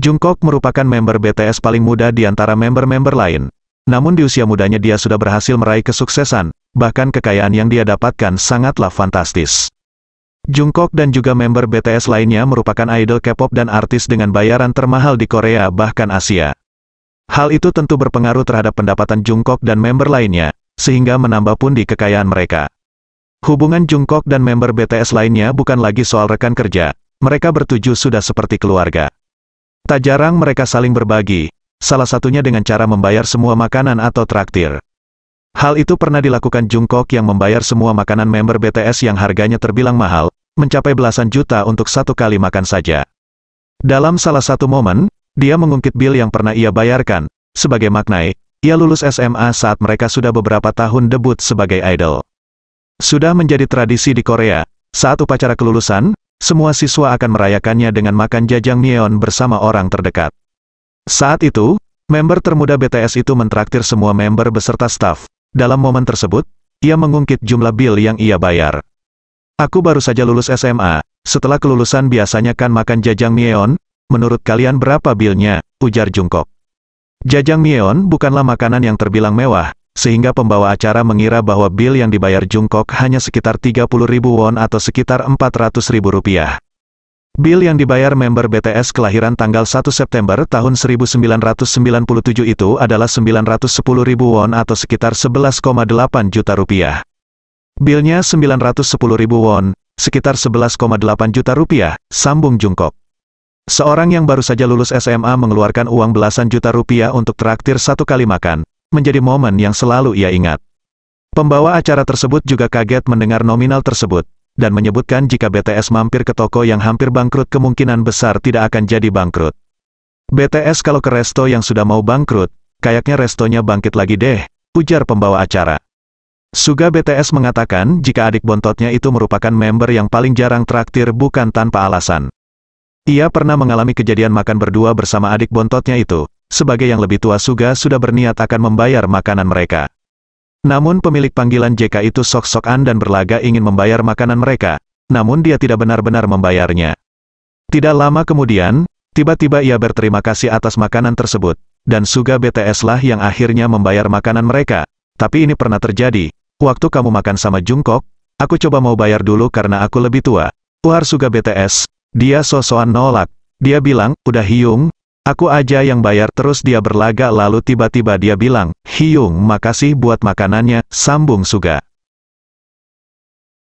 Jungkook merupakan member BTS paling muda di antara member-member lain. Namun di usia mudanya dia sudah berhasil meraih kesuksesan, bahkan kekayaan yang dia dapatkan sangatlah fantastis. Jungkook dan juga member BTS lainnya merupakan idol K-pop dan artis dengan bayaran termahal di Korea bahkan Asia. Hal itu tentu berpengaruh terhadap pendapatan Jungkook dan member lainnya, sehingga menambah pundi kekayaan mereka. Hubungan Jungkook dan member BTS lainnya bukan lagi soal rekan kerja, mereka bertuju sudah seperti keluarga. Tak jarang mereka saling berbagi, salah satunya dengan cara membayar semua makanan atau traktir. Hal itu pernah dilakukan Jungkook yang membayar semua makanan member BTS yang harganya terbilang mahal, mencapai belasan juta untuk satu kali makan saja. Dalam salah satu momen, dia mengungkit bill yang pernah ia bayarkan. Sebagai maknai, ia lulus SMA saat mereka sudah beberapa tahun debut sebagai idol. Sudah menjadi tradisi di Korea, saat upacara kelulusan, semua siswa akan merayakannya dengan makan jajangmyeon bersama orang terdekat. Saat itu, member termuda BTS itu mentraktir semua member beserta staf. Dalam momen tersebut, ia mengungkit jumlah bill yang ia bayar. Aku baru saja lulus SMA, setelah kelulusan biasanya kan makan jajangmyeon, menurut kalian berapa billnya, ujar Jungkook. Jajangmyeon bukanlah makanan yang terbilang mewah, sehingga pembawa acara mengira bahwa bill yang dibayar Jungkook hanya sekitar 30 ribu won atau sekitar 400 ribu rupiah. Bill yang dibayar member BTS kelahiran tanggal 1 September tahun 1997 itu adalah 910 ribu won atau sekitar 11,8 juta rupiah. Billnya 910 ribu won, sekitar 11,8 juta rupiah, sambung Jungkook. Seorang yang baru saja lulus SMA mengeluarkan uang belasan juta rupiah untuk traktir satu kali makan, menjadi momen yang selalu ia ingat. Pembawa acara tersebut juga kaget mendengar nominal tersebut, dan menyebutkan jika BTS mampir ke toko yang hampir bangkrut kemungkinan besar tidak akan jadi bangkrut. BTS kalau ke resto yang sudah mau bangkrut, kayaknya restonya bangkit lagi deh, ujar pembawa acara. Suga BTS mengatakan jika adik bontotnya itu merupakan member yang paling jarang traktir bukan tanpa alasan. Ia pernah mengalami kejadian makan berdua bersama adik bontotnya itu, sebagai yang lebih tua Suga sudah berniat akan membayar makanan mereka. Namun pemilik panggilan JK itu sok-sokan dan berlaga ingin membayar makanan mereka, namun dia tidak benar-benar membayarnya. Tidak lama kemudian, tiba-tiba ia berterima kasih atas makanan tersebut, dan Suga BTS lah yang akhirnya membayar makanan mereka. Tapi ini pernah terjadi, waktu kamu makan sama Jungkook, aku coba mau bayar dulu karena aku lebih tua. Uar Suga BTS, dia sosokan nolak. Dia bilang, udah Hyung, Aku aja yang bayar terus dia berlagak lalu tiba-tiba dia bilang, Hyung makasih buat makanannya, sambung Suga.